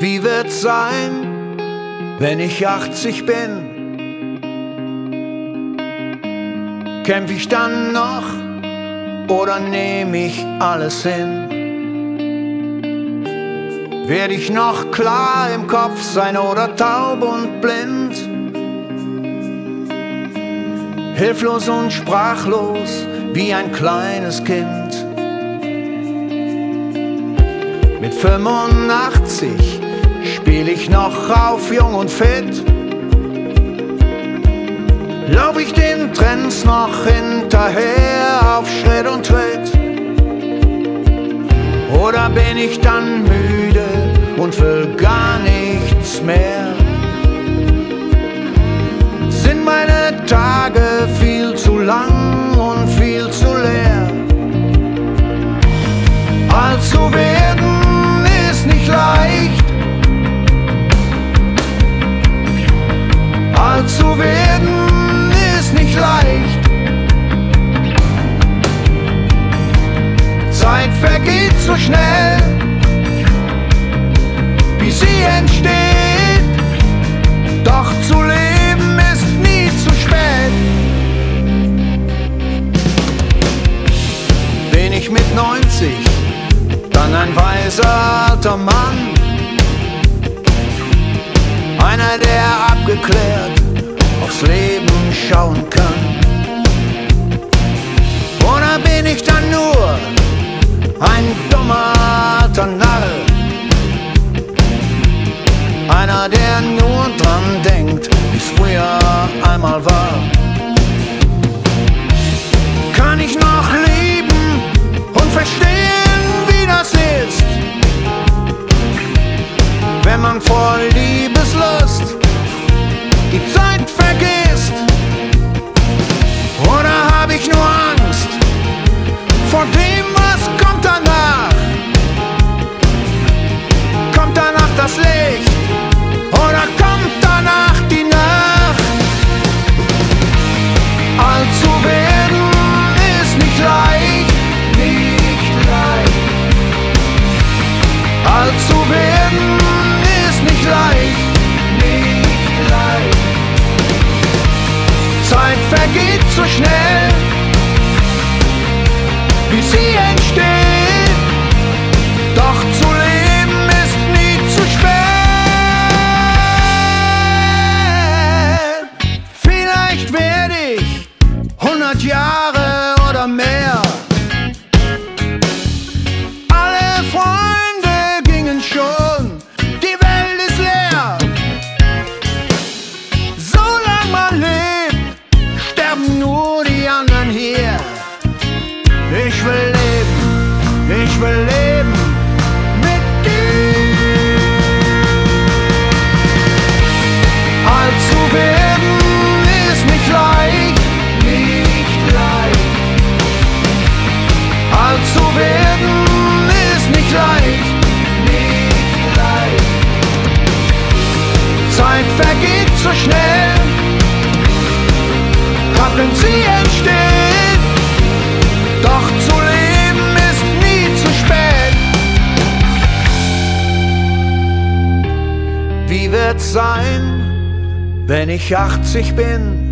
Wie wird's sein, wenn ich 80 bin? Kämpf ich dann noch oder nehm ich alles hin? Werd ich noch klar im Kopf sein oder taub und blind? Hilflos und sprachlos wie ein kleines Kind. Mit 85 spiel ich noch auf jung und fit. Lauf ich den Trends noch hinterher auf Schritt und Tritt? Oder bin ich dann müde und will gar nichts mehr? Sind meine Tage viel zu lang und viel zu leer? Alt zu wie sie entsteht. Doch zu leben ist nie zu spät. Bin ich mit 90 dann ein weiser alter Mann? Einer, der abgeklärt aufs Leben schauen kann. Einer, der nur dran denkt, wie's früher einmal war. Kann ich noch lieben und verstehen, wie das ist? Wenn man vor vergeht so schnell, wie sie so schnell, grad wenn sie entsteht. Doch zu leben ist nie zu spät. Wie wird's sein, wenn ich 80 bin?